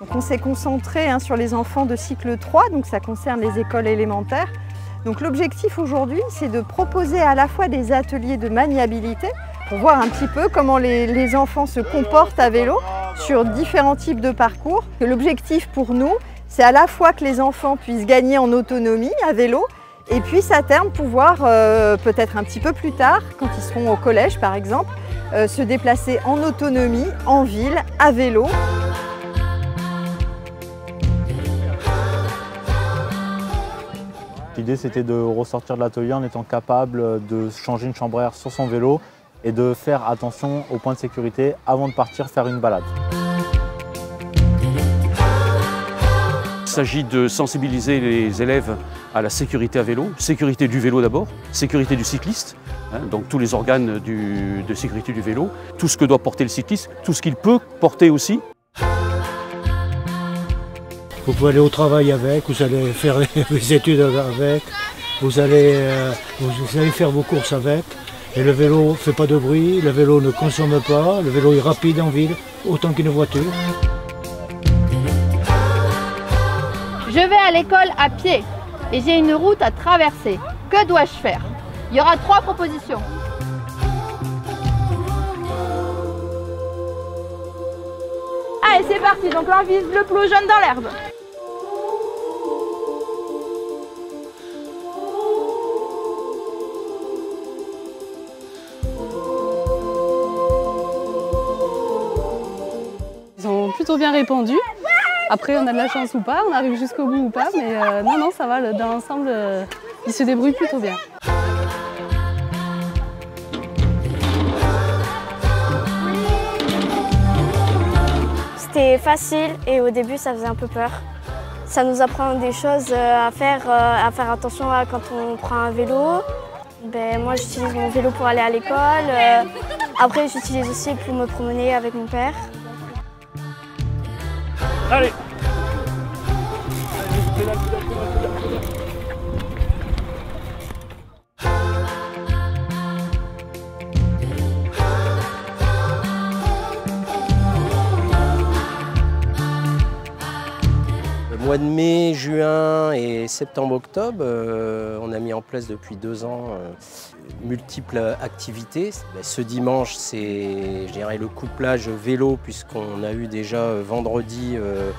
On s'est concentré hein, sur les enfants de cycle 3, donc ça concerne les écoles élémentaires. Donc l'objectif aujourd'hui, c'est de proposer à la fois des ateliers de maniabilité pour voir un petit peu comment les, les enfants se comportent à vélo sur différents types de parcours. L'objectif pour nous, c'est à la fois que les enfants puissent gagner en autonomie à vélo et puissent à terme pouvoir, euh, peut-être un petit peu plus tard, quand ils seront au collège par exemple, euh, se déplacer en autonomie, en ville, à vélo. L'idée c'était de ressortir de l'atelier en étant capable de changer une chambre à air sur son vélo et de faire attention aux points de sécurité avant de partir faire une balade. Il s'agit de sensibiliser les élèves à la sécurité à vélo, sécurité du vélo d'abord, sécurité du cycliste, hein, donc tous les organes de sécurité du vélo, tout ce que doit porter le cycliste, tout ce qu'il peut porter aussi. Vous pouvez aller au travail avec, vous allez faire les études avec, vous allez, euh, vous allez faire vos courses avec. Et le vélo ne fait pas de bruit, le vélo ne consomme pas, le vélo est rapide en ville, autant qu'une voiture. Je vais à l'école à pied et j'ai une route à traverser. Que dois-je faire? Il y aura trois propositions. Allez, c'est parti. Donc là, on vise le plot jaune dans l'herbe. Plutôt bien répondu. Après, on a de la chance ou pas, on arrive jusqu'au bout ou pas, mais euh, non, non, ça va, dans l'ensemble, euh, ils se débrouillent plutôt bien. C'était facile et au début ça faisait un peu peur. Ça nous apprend des choses euh, à faire, euh, à faire attention à quand on prend un vélo. Ben, moi j'utilise mon vélo pour aller à l'école. après j'utilise aussi pour me promener avec mon père. Allez mois de mai, juin et septembre-octobre, euh, on a mis en place depuis deux ans euh, multiples activités. Ben, ce dimanche, c'est le couplage vélo, puisqu'on a eu déjà vendredi euh,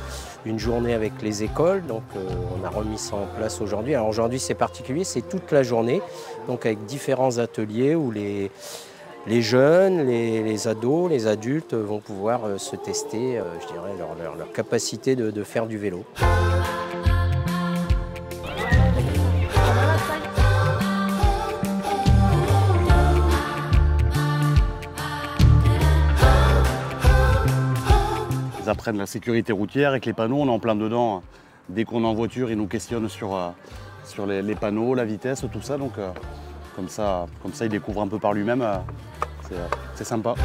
une journée avec les écoles. Donc on a remis ça en place aujourd'hui. Alors aujourd'hui, c'est particulier, c'est toute la journée, donc avec différents ateliers où les, les jeunes, les, ados, les adultes vont pouvoir euh, se tester, euh, je dirais, leur, leur- capacité de- de faire du vélo. Ils apprennent la sécurité routière avec les panneaux, on est en plein dedans. Dès qu'on est en voiture, ils nous questionnent sur, euh, sur les, les panneaux, la vitesse, tout ça. Donc comme, ça, comme ça, ils découvrent un peu par lui-même. euh, euh, c'est sympa.